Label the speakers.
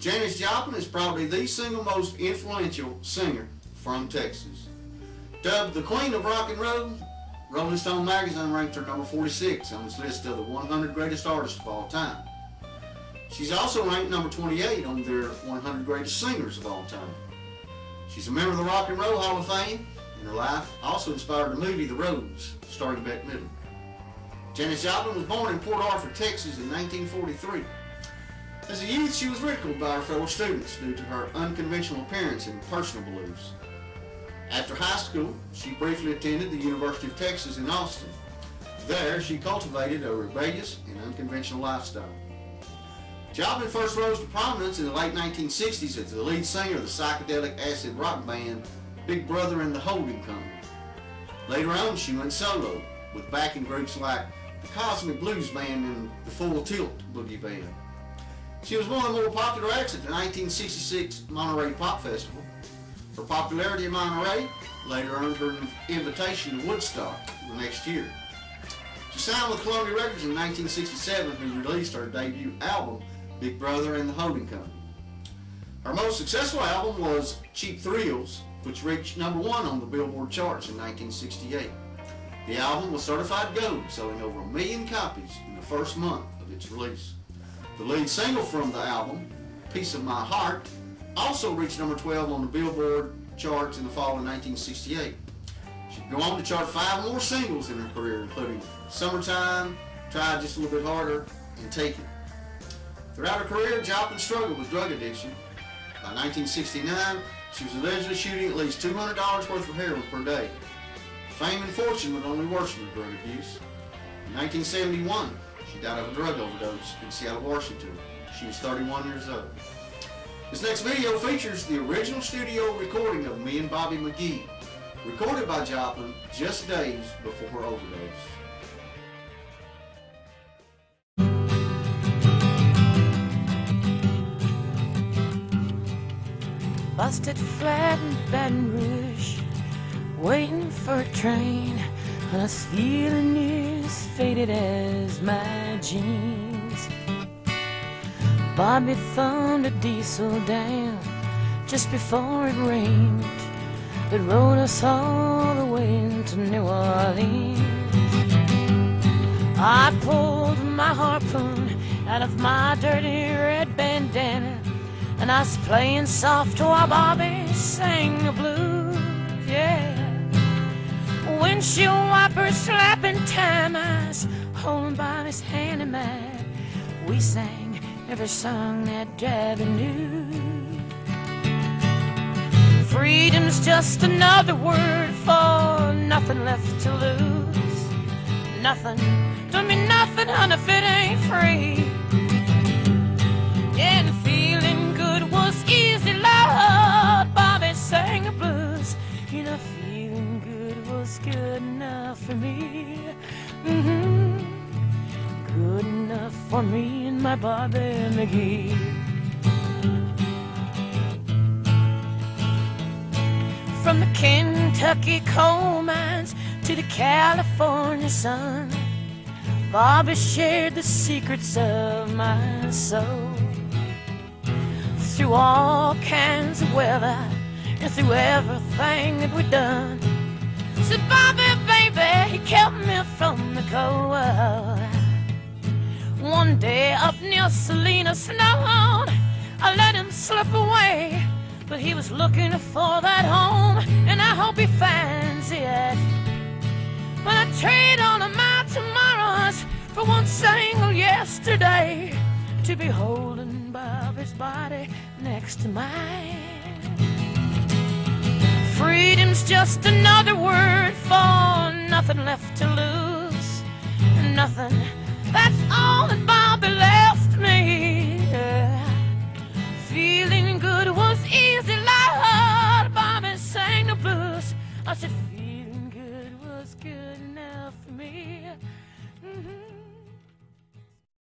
Speaker 1: Janis Joplin is probably the single most influential singer from Texas. Dubbed the Queen of Rock and Roll, Rolling Stone magazine ranked her number 46 on its list of the 100 greatest artists of all time. She's also ranked number 28 on their 100 greatest singers of all time. She's a member of the Rock and Roll Hall of Fame, and her life also inspired the movie The Rose, starring Bette Midler. Janis Joplin was born in Port Arthur, Texas in 1943. As a youth, she was ridiculed by her fellow students due to her unconventional appearance and personal beliefs. After high school, she briefly attended the University of Texas in Austin. There, she cultivated a rebellious and unconventional lifestyle. Joplin first rose to prominence in the late 1960s as the lead singer of the psychedelic acid rock band Big Brother and the Holding Company. Later on, she went solo with backing groups like the Kozmic Blues Band and the Full Tilt Boogie Band. She was one of the more popular acts at the 1966 Monterey Pop Festival. Her popularity in Monterey later earned her an invitation to Woodstock the next year. She signed with Columbia Records in 1967 and released her debut album, Big Brother and the Holding Company. Her most successful album was Cheap Thrills, which reached number one on the Billboard charts in 1968. The album was certified gold, selling over a million copies in the first month of its release. The lead single from the album, Piece of My Heart, also reached number 12 on the Billboard charts in the fall of 1968. She'd go on to chart five more singles in her career, including Summertime, Try Just a Little Bit Harder, and Take It. Throughout her career, Joplin struggled with drug addiction. By 1969, she was allegedly shooting at least $200 worth of heroin per day. Fame and fortune would only worsen with drug abuse. In 1971, she died of a drug overdose in Seattle, Washington. She was 31 years old. This next video features the original studio recording of Me and Bobby McGee, recorded by Joplin just days before her overdose.
Speaker 2: Busted flat in Baton Rouge, waiting for a train, was feeling as faded as my jeans. Bobby thumbed a diesel down just before it rained. It rode us all the way to New Orleans. I pulled my harpoon out of my dirty red bandana and I was playing soft while Bobby sang the blues, yeah. Windshield wipers slapping time, was holding Bobby's hand in mine. We sang every song that Debbie knew. Freedom's just another word for nothing left to lose. Nothing, don't mean nothing, honey, if it ain't free. Good enough for me. hmm Good enough for me and my Bobby McGee. From the Kentucky coal mines to the California sun, Bobby shared the secrets of my soul. Through all kinds of weather and through everything that we've done. Said Bobby, baby, he kept me from the cold. One day up near Salinas Lord, I let him slip away. But he was looking for that home, and I hope he finds it. But I trade all of my tomorrows for one single yesterday to be holding Bobby's body next to mine. Freedom's just another word for nothing left to lose. Nothing. That's all that Bobby left me. Yeah. Feeling good was easy, Lord. Bobby sang the blues. I said, feeling good was good enough for me. Mhm.